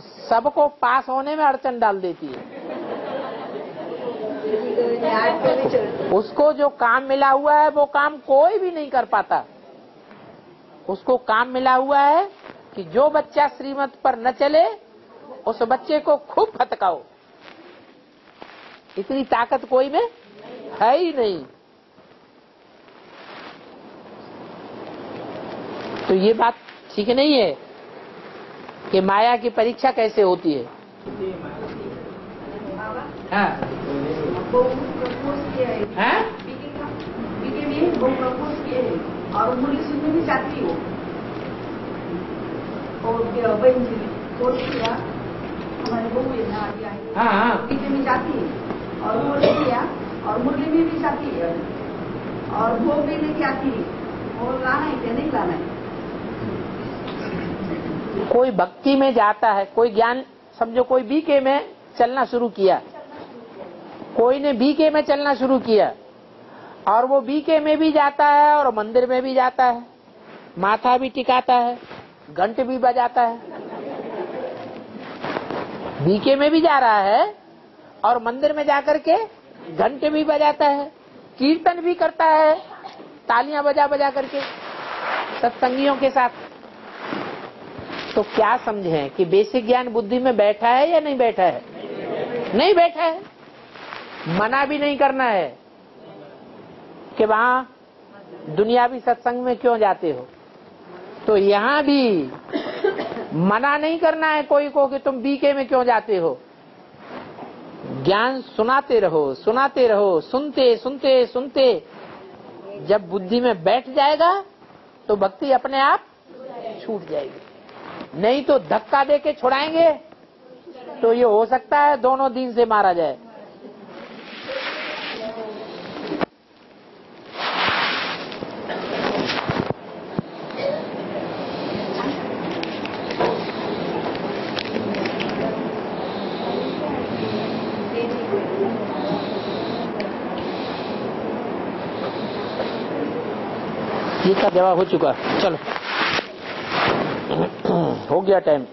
सबको पास होने में अड़चन डाल देती है। उसको जो काम मिला हुआ है, वो काम कोई भी नहीं कर पाता। उसको काम मिला हुआ है कि जो बच्चा श्रीमत पर न चले, उस बच्चे को खूब फटकाओ इतनी ताकत कोई में है ही नहीं। तो ये बात ठीक नहीं है। कि माया की परीक्षा कैसे होती है हाँ है हैं? हैं और हो बहन जी है हाँ हाँ है और फोर्स किया और मुरली में भी जाती है और भोग भी लेके आती है और लाना है क्या नहीं लाना है कोई भक्ति में जाता है, कोई ज्ञान, समझो कोई बीके में चलना शुरू किया। कोई ने बीके में चलना शुरू किया और वो बीके में भी जाता है और मंदिर में भी जाता है। माथा भी टिकाता है, घंट भी बजाता है। बीके में भी जा रहा है और मंदिर में जाकर के घंटे भी बजाता है, कीर्तन भी करता है, तालियाँ बजा बजा करके, सत्संगियों के साथ। तो क्या समझे कि बेसिक ज्ञान बुद्धि में बैठा है या नहीं बैठा है? नहीं बैठा है। मना भी नहीं करना है कि वहाँ दुनियावी सत्संग में क्यों जाते हो? तो यहाँ भी मना नहीं करना है कोई को कि तुम बीके में क्यों जाते हो? ज्ञान सुनाते रहो सुनाते रहो, सुनते सुनते सुनते। जब बुद्धि में बैठ जाएगा तो भक्ति अपने आप छूट जाएगी। नहीं तो धक्का दे के छुड़ाएँगे? तो ये हो सकता है दोनों दिन से मारा जाए। जवाब हो चुका। चलो। गया टाइम।